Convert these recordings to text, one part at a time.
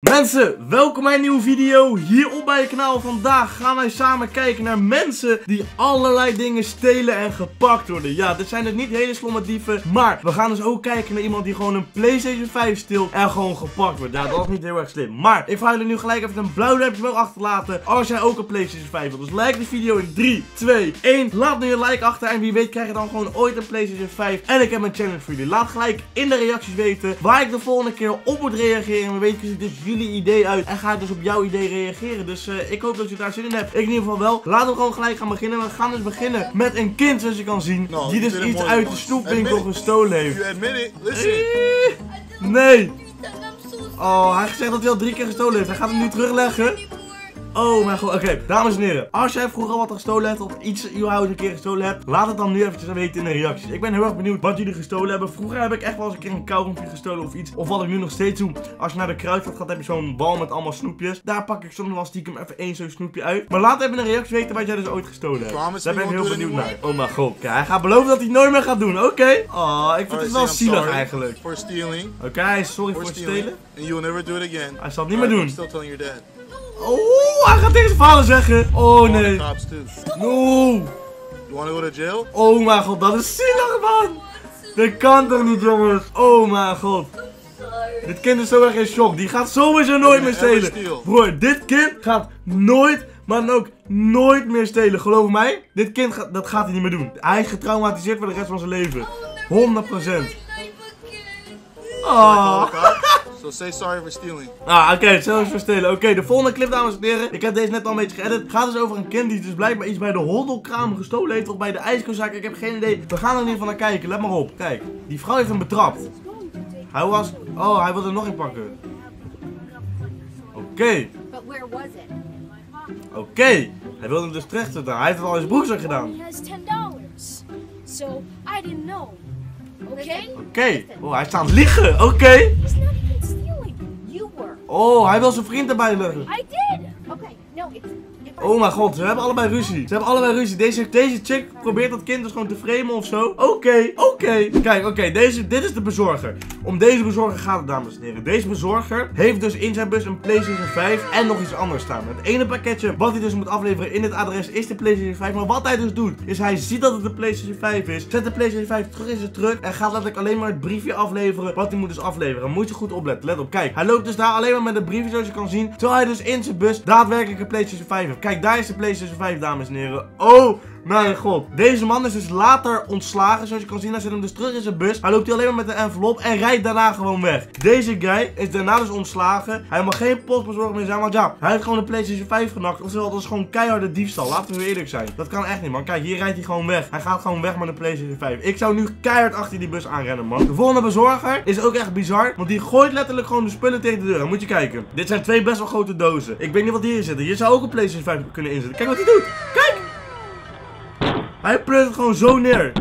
Mensen, welkom bij een nieuwe video hier op mijn kanaal. Vandaag gaan wij samen kijken naar mensen die allerlei dingen stelen en gepakt worden. Ja, dit zijn dus niet hele slomme dieven, maar we gaan dus ook kijken naar iemand die gewoon een Playstation 5 steelt en gewoon gepakt wordt. Ja, dat is niet heel erg slim. Maar ik vraag jullie nu gelijk even een blauw duimpje omhoog achterlaten als jij ook een Playstation 5 wilt. Dus like de video in 3, 2, 1. Laat nu een like achter en wie weet krijg je dan gewoon ooit een Playstation 5. En ik heb een challenge voor jullie. Laat gelijk in de reacties weten waar ik de volgende keer op moet reageren. En we weten dus jullie idee uit en ga dus op jouw idee reageren. Dus uh, ik hoop dat je daar zin in hebt. Ik in ieder geval wel. Laten we gewoon gelijk gaan beginnen. We gaan dus beginnen met een kind zoals je kan zien. No, die dus iets uit de snoepwinkel gestolen heeft. You admit it. Listen. Eh, Nee. Oh, hij heeft gezegd dat hij al drie keer gestolen heeft. Hij gaat hem nu terugleggen. Oh mijn god, oké, dames en heren. Als jij vroeger wat gestolen hebt of iets überhaupt een keer gestolen hebt, laat het dan nu eventjes weten in de reacties. Ik ben heel erg benieuwd wat jullie gestolen hebben. Vroeger heb ik echt wel eens een keer een kauwgompje gestolen of iets. Of wat ik nu nog steeds doe. Als je naar de kruidvat gaat, heb je zo'n bal met allemaal snoepjes. Daar pak ik soms wel stiekem even één zo'n snoepje uit. Maar laat even in de reacties weten wat jij dus ooit gestolen hebt. Daar ben ik heel benieuwd naar. Oh mijn god, kijk, hij gaat beloven dat hij het nooit meer gaat doen. Oké. Oh, ik vind het wel zielig eigenlijk. For stealing. Oké, sorry voor het stelen. And you'll never do it again. Hij zal het niet meer doen. I'm still telling your dad. Oh, hij gaat tegen zijn vader zeggen. Oh the nee. No. You wanna go to jail? Oh mijn god, dat is zielig man. Dat kan toch niet jongens. Oh mijn god. Dit kind is zo erg in shock. Die gaat sowieso nooit meer stelen. Broer, dit kind gaat nooit, maar dan ook nooit meer stelen. Geloof mij, dit kind gaat, dat gaat hij niet meer doen. Hij is getraumatiseerd voor de rest van zijn leven. 100%. Call Oh. Say sorry for stealing. Ah, oké, zelfs voor stelen. Oké, de volgende clip, dames en heren. Ik heb deze net al een beetje geëdit. Het gaat dus over een kind die dus blijkbaar iets bij de hondelkraam gestolen heeft. Of bij de ijskozaak. Ik heb geen idee. We gaan er in ieder geval naar kijken. Let maar op. Kijk, die vrouw heeft hem betrapt. Hij was... Oh, hij wilde er nog in pakken. Oké, But where was it? oké. Hij wilde hem dus terecht zetten. Hij heeft het al in zijn broekzak gedaan. So I didn't know. Okay? Oké. Oh, hij staat liegen. Oké. Oh, hij wil zijn vriend erbij leggen. I did. If Oh mijn god, ze hebben allebei ruzie. Ze hebben allebei ruzie. Deze, deze chick probeert dat kind dus gewoon te framen of zo. Oké, oké. Kijk, oké, deze, dit is de bezorger. Om deze bezorger gaat het, dames en heren. Deze bezorger heeft dus in zijn bus een PlayStation 5 en nog iets anders staan. Het ene pakketje wat hij dus moet afleveren in het adres is de PlayStation 5. Maar wat hij dus doet, is hij ziet dat het de PlayStation 5 is. Zet de PlayStation 5 terug in zijn truck en gaat letterlijk alleen maar het briefje afleveren wat hij moet dus afleveren. Moet je goed opletten. Let op, kijk. Hij loopt dus daar alleen maar met een briefje zoals je kan zien. Terwijl hij dus in zijn bus daadwerkelijk een PlayStation 5 heeft. Kijk, daar is de PlayStation 5, dames en heren. Oh mijn god. Deze man is dus later ontslagen. Zoals je kan zien, hij zit hem dus terug in zijn bus. Hij loopt hier alleen maar met een envelop en rijdt daarna gewoon weg. Deze guy is daarna dus ontslagen. Hij mag geen postbezorger meer zijn. Want ja, hij heeft gewoon een PlayStation 5 genakt. Oftewel, dat is gewoon keiharde diefstal. Laten we eerlijk zijn. Dat kan echt niet, man. Kijk, hier rijdt hij gewoon weg. Hij gaat gewoon weg met een PlayStation 5. Ik zou nu keihard achter die bus aanrennen, man. De volgende bezorger is ook echt bizar. Want die gooit letterlijk gewoon de spullen tegen de deur. Dan moet je kijken. Dit zijn twee best wel grote dozen. Ik weet niet wat hierin zit. Hier zou ook een PlayStation 5 kunnen inzetten. Kijk wat hij doet. Hij pleurt het gewoon zo neer.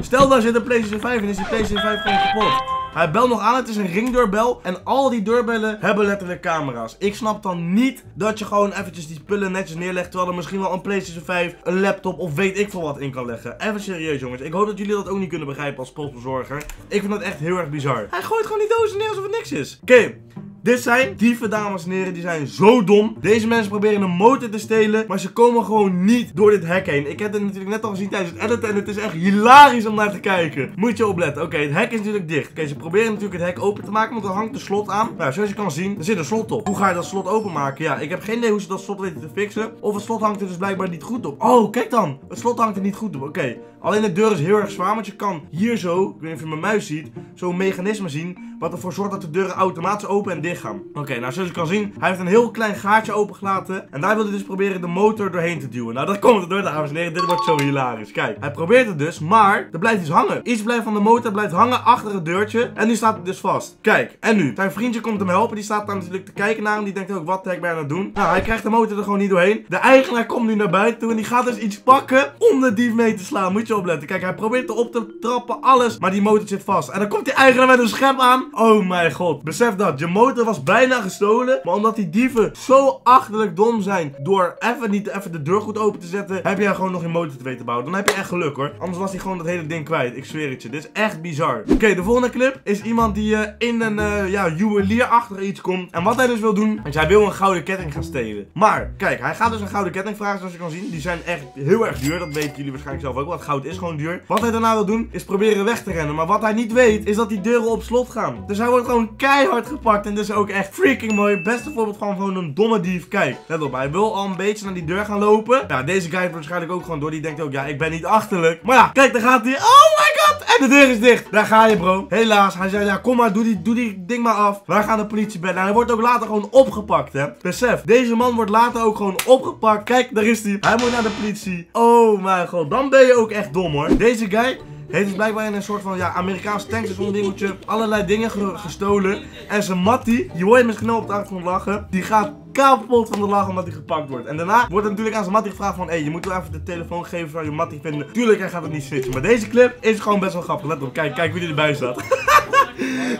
Stel daar zit een PlayStation 5 en is die PlayStation 5 gewoon kapot. Hij belt nog aan, het is een ringdeurbel. En al die deurbellen hebben letterlijk camera's. Ik snap dan niet dat je gewoon eventjes die spullen netjes neerlegt. Terwijl er misschien wel een PlayStation 5, een laptop of weet ik veel wat in kan leggen. Even serieus jongens. Ik hoop dat jullie dat ook niet kunnen begrijpen als postbezorger. Ik vind dat echt heel erg bizar. Hij gooit gewoon die dozen neer alsof het niks is. Oké. Dit zijn dieven, dames en heren. Die zijn zo dom. Deze mensen proberen een motor te stelen. Maar ze komen gewoon niet door dit hek heen. Ik heb het natuurlijk net al gezien tijdens het editen. En het is echt hilarisch om naar te kijken. Moet je opletten. Oké, het hek is natuurlijk dicht. Oké, ze proberen natuurlijk het hek open te maken. Want er hangt een slot aan. Nou, zoals je kan zien, er zit een slot op. Hoe ga je dat slot openmaken? Ja, ik heb geen idee hoe ze dat slot weten te fixen. Of het slot hangt er dus blijkbaar niet goed op. Oh, kijk dan. Het slot hangt er niet goed op. Oké. Alleen de deur is heel erg zwaar. Want je kan hier zo, ik weet niet of je mijn muis ziet, zo'n mechanisme zien. Wat ervoor zorgt dat de deuren automatisch open en dicht gaan. Oké, nou zoals je kan zien, hij heeft een heel klein gaatje opengelaten. En daar wil hij dus proberen de motor doorheen te duwen. Nou, dat komt er door, dames en heren. Dit wordt zo hilarisch. Kijk, hij probeert het dus, maar er blijft iets hangen. Iets blijft van de motor blijft hangen achter het deurtje. En nu staat het dus vast. Kijk, en nu? Zijn vriendje komt hem helpen. Die staat daar natuurlijk te kijken naar hem. Die denkt ook, wat de heck ben aan het doen? Nou, hij krijgt de motor er gewoon niet doorheen. De eigenaar komt nu naar buiten toe en die gaat dus iets pakken om de dief mee te slaan. Moet je opletten. Kijk, hij probeert erop te trappen, alles. Maar die motor zit vast. En dan komt die eigenaar met een schep aan. Oh mijn god. Besef dat. Je motor was bijna gestolen. Maar omdat die dieven zo achterlijk dom zijn. Door even niet even de deur goed open te zetten. Heb jij gewoon nog een motor te weten bouwen. Dan heb je echt geluk hoor. Anders was hij gewoon dat hele ding kwijt. Ik zweer het je. Dit is echt bizar. Oké, de volgende clip is iemand die eh, in een uh, ja, juwelierachtig iets komt. En wat hij dus wil doen. Is hij wil een gouden ketting gaan stelen. Maar kijk, hij gaat dus een gouden ketting vragen zoals je kan zien. Die zijn echt heel erg duur. Dat weten jullie waarschijnlijk zelf ook. Want goud is gewoon duur. Wat hij daarna wil doen is proberen weg te rennen. Maar wat hij niet weet is dat die deuren op slot gaan. Dus hij wordt gewoon keihard gepakt. En dit is ook echt freaking mooi. Beste voorbeeld van gewoon een domme dief. Kijk, let op. Hij wil al een beetje naar die deur gaan lopen. Ja, deze guy waarschijnlijk ook gewoon door. Die denkt ook, ja, ik ben niet achterlijk. Maar ja, kijk, daar gaat hij. Oh my god! En de deur is dicht. Daar ga je, bro. Helaas. Hij zei, ja, kom maar, doe die, doe die ding maar af. Wij gaan de politie bellen. En hij wordt ook later gewoon opgepakt, hè. Besef, deze man wordt later ook gewoon opgepakt. Kijk, daar is hij. Hij moet naar de politie. Oh mijn god. Dan ben je ook echt dom, hoor. Deze guy heeft dus blijkbaar in een soort van ja, Amerikaans dingetje allerlei dingen gestolen. En zijn mattie, je hoort je misschien op de achtergrond lachen, die gaat kapot van de lach omdat hij gepakt wordt. En daarna wordt natuurlijk aan zijn mattie gevraagd van, hé, hey, je moet wel even de telefoon geven van je mattie vinden. Tuurlijk, hij gaat het niet switchen. Maar deze clip is gewoon best wel grappig. Let op, kijk, kijk wie erbij staat.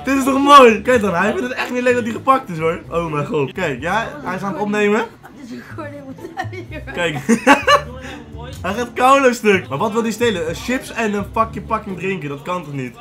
Dit is toch mooi? Kijk dan, hij vindt het echt niet leuk dat hij gepakt is hoor. Oh mijn god. Kijk, ja, hij is aan het opnemen. Kijk. Hij gaat koude stuk. Maar wat wil hij stelen? chips en een pakje pakking drinken. Dat kan toch niet?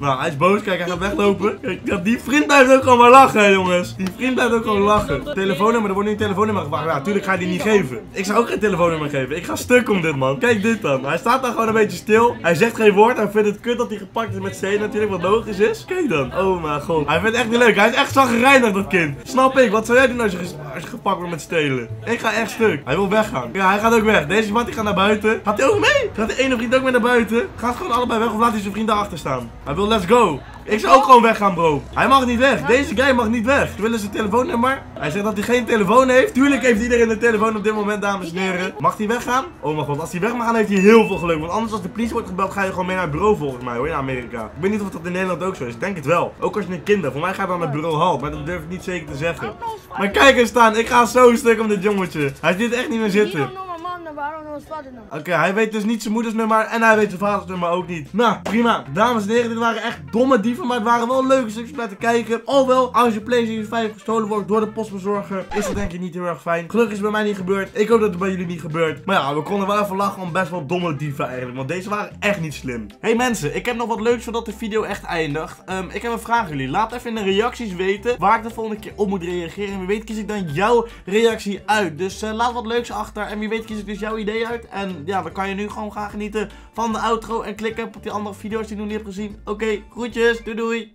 Nou, hij is boos. Kijk, hij gaat weglopen. Kijk, die vriend blijft ook gewoon maar lachen, jongens. Die vriend blijft ook gewoon lachen. Telefoonnummer, er wordt nu een telefoonnummer gevraagd. Ja, natuurlijk ga je die niet geven. Ik zou ook geen telefoonnummer geven. Ik ga stuk om dit, man. Kijk dit dan. Hij staat daar gewoon een beetje stil. Hij zegt geen woord. Hij vindt het kut dat hij gepakt is met stenen. Natuurlijk, wat logisch is. Kijk dan. Oh mijn god. Hij vindt het echt niet leuk. Hij is echt zagrijnig, dat kind. Snap ik. Wat zou jij doen als je, als je gepakt wordt met stelen? Ik ga echt stuk. Hij wil weggaan. Ja, hij gaat ook weg. Deze man die gaat naar buiten. Gaat hij ook mee? Gaat de ene vriend ook mee naar buiten? Gaat gewoon allebei weg of laat hij zijn vriend daarachter staan? Hij wil let's go. Ik zou ook gewoon weggaan, bro. Hij mag niet weg. Deze guy mag niet weg. Willen zijn telefoonnummer? Hij zegt dat hij geen telefoon heeft. Tuurlijk heeft iedereen een telefoon op dit moment, dames en heren. Mag hij weggaan? Oh mijn god, als hij weg mag gaan, heeft hij heel veel geluk. Want anders als de politie wordt gebeld, ga je gewoon mee naar het bureau volgens mij, hoor, in Amerika. Ik weet niet of dat in Nederland ook zo is. Ik denk het wel. Ook als je een kind. Voor mij gaat dan naar het bureau halt. Maar dat durf ik niet zeker te zeggen. Maar kijk eens staan. Ik ga zo stuk om dit jongetje. Hij zit echt niet meer zitten. Oké, hij weet dus niet zijn moeders nummer en hij weet zijn vaders nummer ook niet. Nou, prima. Dames en heren, dit waren echt domme dieven, maar het waren wel leuke stukjes bij te kijken. Alhoewel, als je PlayStation 5 gestolen wordt door de postbezorger, is dat denk ik niet heel erg fijn. Gelukkig is bij mij niet gebeurd. Ik hoop dat het bij jullie niet gebeurt. Maar ja, we konden wel even lachen om best wel domme dieven eigenlijk, want deze waren echt niet slim. Hey mensen, ik heb nog wat leuks voordat de video echt eindigt. Um, ik heb een vraag aan jullie. Laat even in de reacties weten waar ik de volgende keer op moet reageren. En wie weet kies ik dan jouw reactie uit. Dus uh, laat wat leuks achter en wie weet kies ik dus jouw idee uit. En ja, dan kan je nu gewoon gaan genieten van de outro en klikken op die andere video's die je nog niet hebt gezien. Oké, groetjes, doei doei.